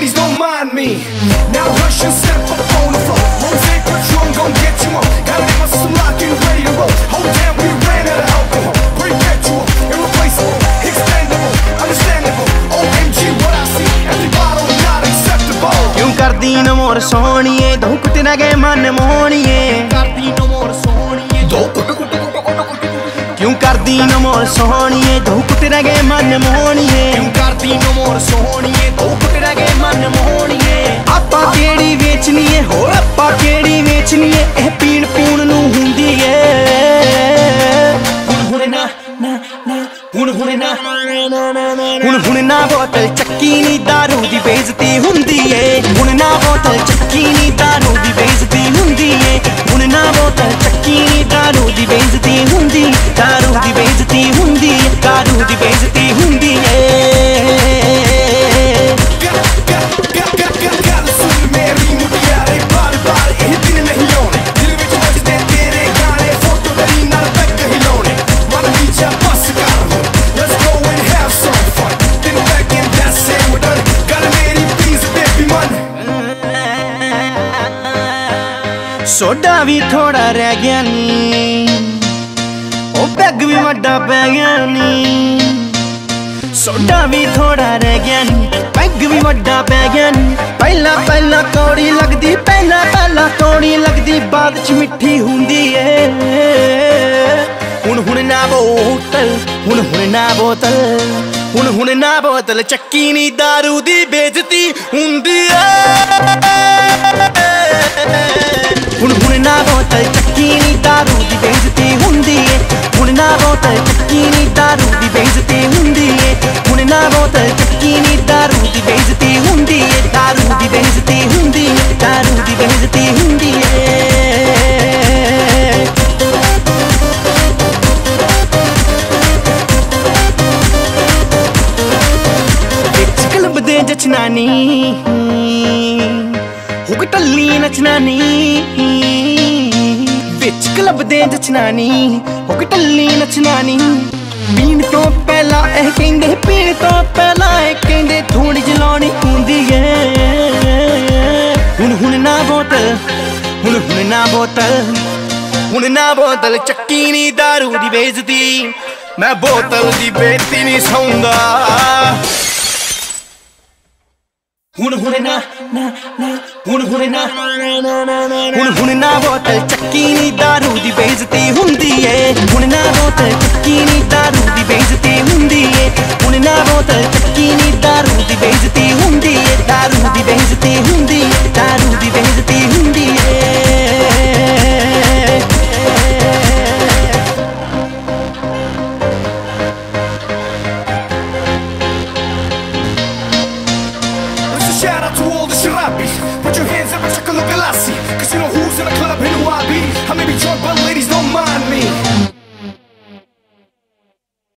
Now hush and step up on the floor. Rose Patron gon' get you on. Gotta make my system lock and ready to roll. Hold down, we ran out of alcohol. Perpetual, irreplaceable, expendable, understandable. OMG, what I see, empty bottle, not acceptable. ਕਿਉਂ ਕਰਦੀ ਨਾ ਮੋਰ ਸੋਹਣੀਏ ਦੋ ਕੁੱਟ ਨਾ ਗਏ ਮਨ ਮੋਹਣੀਏ ਕਰਦੀ ਨਾ ਮੋਰ ਸੋਹਣੀਏ ਦੋ ਕੁੱਟ ਕੁੱਟ ਕਿਉਂ ਕਰਦੀ ਨਾ ਮੋਰ ਸੋਹਣੀਏ ਦੋ ਕੁੱਟ ਨਾ ਗਏ ਮਨ ਮੋਹਣੀਏ ਪੀਣ ਪੂਣ ਨੂੰ ਹੁੰਦੀ ਏ ਹੁਣ ਹੁਣ ਨਾ ਨਾ ਨਾ ਹੁਣ ਹੁਣ ਨਾ ਹੁਣ ਹੁਣ ਨਾ ਬੋਤਲ ਚੱਕੀ ਨੀ दारू ਦੀ ਬੇਇੱਜ਼ਤੀ ਹੁੰਦੀ ਏ ਹੁਣ ਨਾ ਬੋਤਲ ਚੱਕੀ ਨੀ दारू ਦੀ ਬੇਇੱਜ਼ਤੀ ਹੁੰਦੀ ਏ ਹੁਣ ਨਾ ਬੋਤਲ ਚੱਕੀ ਨੀ दारू ਦੀ ਬੇਇੱਜ਼ਤੀ ਹੁੰਦੀ दारू ਦੀ ਬੇਇੱਜ਼ਤੀ ਹੁੰਦੀ ਏ दारू ਸੋਡਾ ਵੀ ਥੋੜਾ ਰਹਿ ਗਿਆ ਨੀ। ਉਹ ਪੈਗ ਵੀ ਵੱਡਾ ਪੈ ਗਿਆ ਨੀ। ਸੋਡਾ ਵੀ ਥੋੜਾ ਰਹਿ ਗਿਆ ਨੀ। ਪੈਗ ਵੀ ਵੱਡਾ ਪੈ ਗਿਆ ਨੀ। ਪਹਿਲਾਂ ਪਹਿਲਾਂ ਕੌੜੀ ਲੱਗਦੀ, ਪਹਿਲਾਂ ਪਹਿਲਾਂ ਕੌੜੀ ਲੱਗਦੀ। ਬਾਅਦ ਚ ਮਿੱਠੀ ਹੁੰਦੀ ਏ। ਹੁਣ ਹੁਣ ਨਾ ਬੋਤਲ, ਹੁਣ ਹੁਣ ਨਾ ਬੋਤਲ। ਹੁਣ ਹੁਣ ਨਾ ਬੋਤਲ, ਚੱਕੀ ਨੀ दारू ਦੀ ਬੇਇੱਜ਼ਤੀ ਹੁੰਦੀ ਏ। ਹੁਣ ਹੁਣ ਨਾ ਬੋਤਲ ਚੱਕੀ ਨੀ दारू ਦੀ ਬੇਇੱਜ਼ਤੀ ਹੁੰਦੀ ਏ ਹੁਣ ਨਾ ਬੋਤਲ ਚੱਕੀ ਨੀ दारू ਦੀ ਬੇਇੱਜ਼ਤੀ ਹੁੰਦੀ ਏ ਹੁਣ ਨਾ ਬੋਤਲ ਚੱਕੀ ਨੀ दारू ਦੀ ਬੇਇੱਜ਼ਤੀ ਹੁੰਦੀ ਏ दारू ਦੀ ਬੇਇੱਜ਼ਤੀ ਹੁੰਦੀ ਏ दारू ਦੀ ਬੇਇੱਜ਼ਤੀ ਹੁੰਦੀ ਏ ਵਿੱਚ ਕਲਬ ਟੱਲੀ ਨਚਣਾ ਨੀ ਵਿੱਚ ਕਲਬ ਦੇ ਜਚਨਾ ਨੀ ਹੁਕ ਟੱਲੀ ਨਚਣਾ ਨੀ ਪੀਣ ਤੋਂ ਪਹਿਲਾਂ ਇਹ ਕਹਿੰਦੇ, ਪੀਣ ਤੋਂ ਪਹਿਲਾਂ ਇਹ ਕਹਿੰਦੇ ਥੋੜੀ ਜਲਾਉਣੀ ਹੁੰਦੀ ਏ। ਹੁਣ ਹੁਣ ਨਾ ਬੋਤਲ, ਹੁਣ ਹੁਣ ਨਾ ਬੋਤਲ, ਹੁਣ ਨਾ ਬੋਤਲ, ਚੱਕੀ ਨੀ दारू ਦੀ ਬੇਇੱਜ਼ਤੀ। ਮੈਂ ਬੋਤਲ ਦੀ ਬੇਇੱਜ਼ਤੀ ਨਹੀਂ ਸੌਂਦਾ। ਹੁਣ ਹੁਣ ਨਾ ਨਾ ਨਾ ਹੁਣ ਹੁਣ ਨਾ ਹੁਣ ਹੁਣ ਨਾ ਬੋਤਲ ਚੱਕੀ ਨੀ दारू ਦੀ ਬੇਇੱਜ਼ਤੀ ਹੁੰਦੀ ਏ ਹੁਣ ਨਾ ਬੋਤਲ ਚੱਕੀ ਨੀ दारू ਦੀ ਬੇਇੱਜ਼ਤੀ ਹੁੰਦੀ ਏ ਹੁਣ ਨਾ ਬੋਤਲ ਚੱਕੀ ਨੀ दारू ਦੀ ਬੇਇੱਜ਼ਤੀ